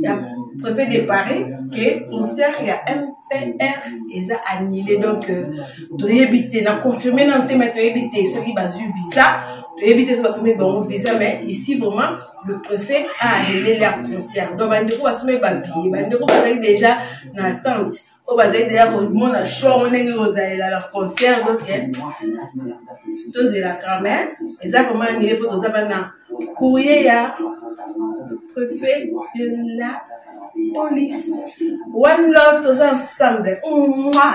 ya préfet dépare ke concert ya mpr eza annulé donc euh, toyebi te na confirme nano te mai toyebi te soki bazwi visa toyebi te so bakomi bango visa mais ici vraiment le préfet a annulé leur concert donc bandeko basomai babie bandeko bazali déjà na attente oyo bazali deja komona shor ndenge kozalela leur concert donke eh, tozelaka me eza vraimen ya nile mpo toza bana courrier ya préfet de la police one love toza ensemble mwa